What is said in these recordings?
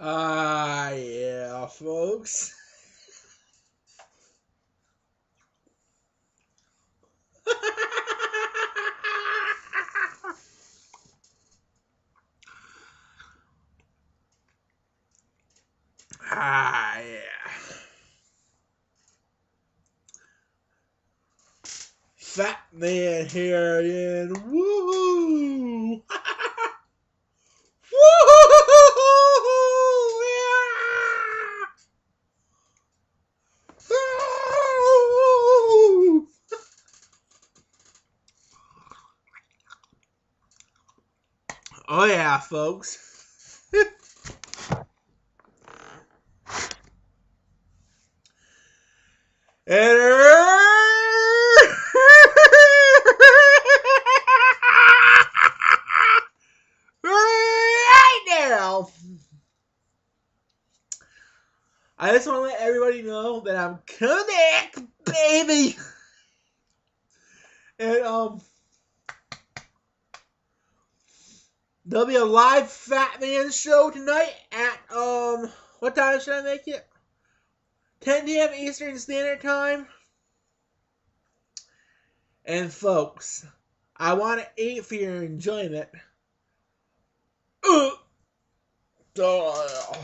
Ah, yeah, folks. ah, yeah. Fat man here again. Woohoo! Woohoo! Yeah! Woo! Oh yeah, folks. and I just want to let everybody know that I'm coming back, baby. And um, there'll be a live Fat Man show tonight at um, what time should I make it? 10 p.m. Eastern Standard Time. And folks, I want to eat for your enjoyment. Uh, uh,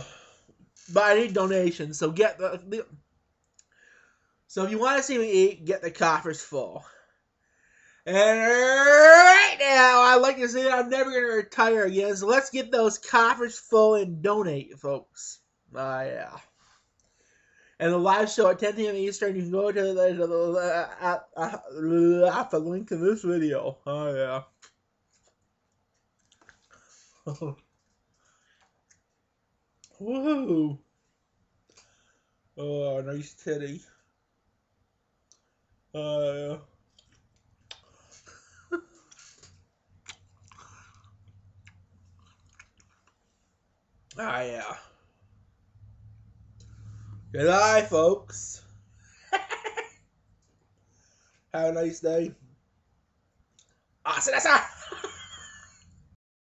but I need donations, so get the, the. So if you want to see me eat, get the coffers full. And right now, I'd like to say I'm never going to retire again, so let's get those coffers full and donate, folks. Ah, uh, yeah and the live show at 10 p.m. Eastern. You can go to the, to the uh, uh, the link in this video. Oh yeah. Woo! Oh, nice titty. Oh Ah, yeah. Good night, folks. Have a nice day. Ah,